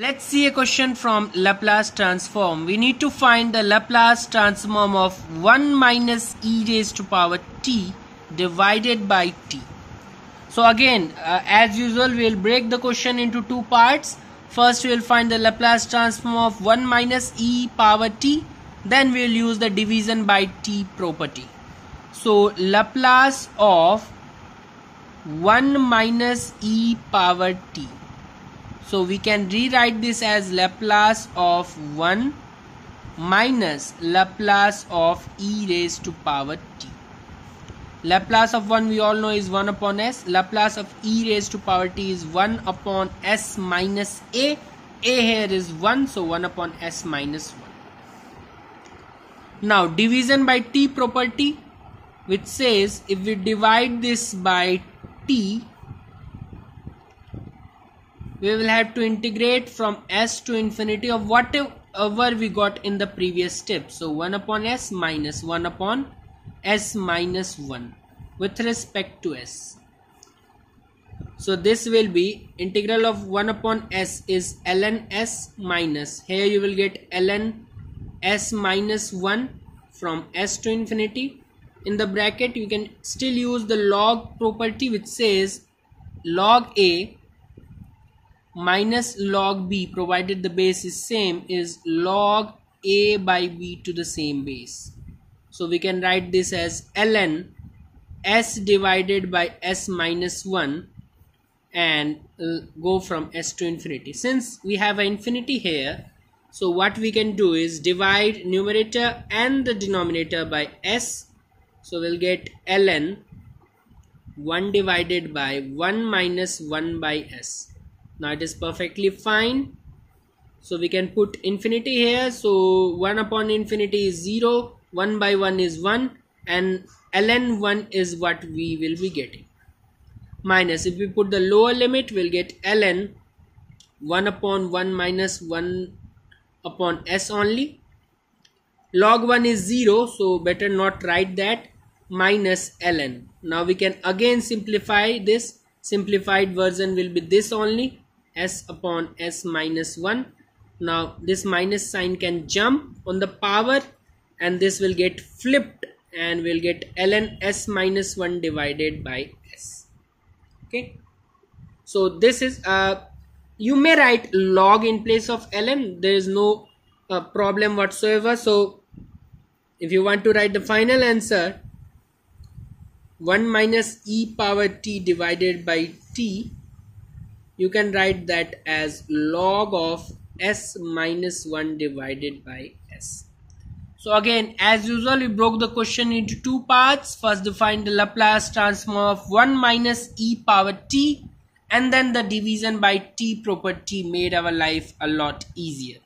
Let's see a question from Laplace transform. We need to find the Laplace transform of 1 minus e raised to power t divided by t. So again, uh, as usual, we'll break the question into two parts. First, we'll find the Laplace transform of 1 minus e power t. Then we'll use the division by t property. So Laplace of 1 minus e power t so we can rewrite this as Laplace of 1 minus Laplace of e raised to power t. Laplace of 1 we all know is 1 upon s. Laplace of e raised to power t is 1 upon s minus a. a here is 1 so 1 upon s minus 1. Now division by t property which says if we divide this by t we will have to integrate from s to infinity of whatever we got in the previous step. So 1 upon s minus 1 upon s minus 1 with respect to s. So this will be integral of 1 upon s is ln s minus here you will get ln s minus 1 from s to infinity. In the bracket you can still use the log property which says log a minus log b provided the base is same is log a by b to the same base. So we can write this as ln s divided by s minus 1 and uh, go from s to infinity. Since we have infinity here so what we can do is divide numerator and the denominator by s. So we'll get ln 1 divided by 1 minus 1 by s now it is perfectly fine. So we can put infinity here. So 1 upon infinity is 0 1 by 1 is 1 and ln 1 is what we will be getting. Minus if we put the lower limit we'll get ln. 1 upon 1 minus 1 upon s only. Log 1 is 0 so better not write that. Minus ln. Now we can again simplify this. Simplified version will be this only s upon s minus 1 now this minus sign can jump on the power and this will get flipped and we'll get ln s minus 1 divided by s. Okay? So this is uh you may write log in place of ln there is no uh, problem whatsoever. So if you want to write the final answer 1 minus e power t divided by t you can write that as log of s minus 1 divided by s. So again as usual we broke the question into two parts. First define the laplace transform of 1 minus e power t and then the division by t property made our life a lot easier